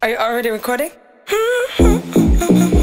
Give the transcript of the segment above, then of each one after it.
Are you already recording?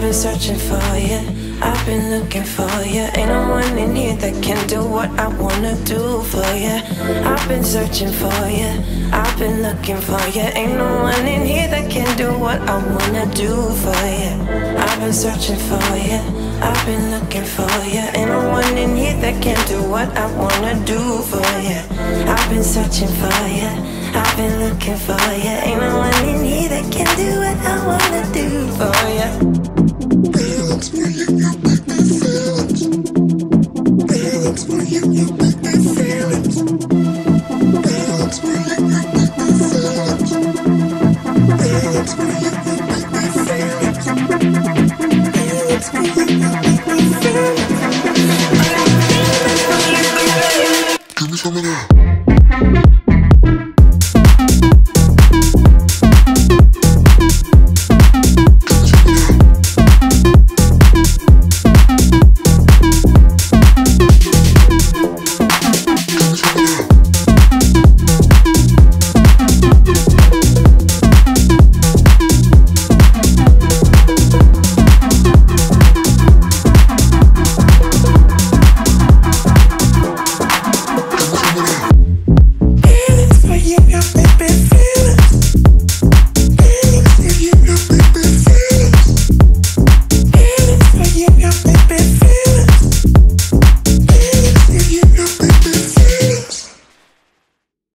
I've been searching for you. I've been looking for you. Ain't no one in here that can do what I wanna do for you. I've been searching for you. I've been looking for you. Ain't no one in here that can do what I wanna do for you. I've been searching for you. I've been looking for you. Ain't no one in here that can do what I wanna do for you. I've been searching for you. I've been looking for you. Show me now.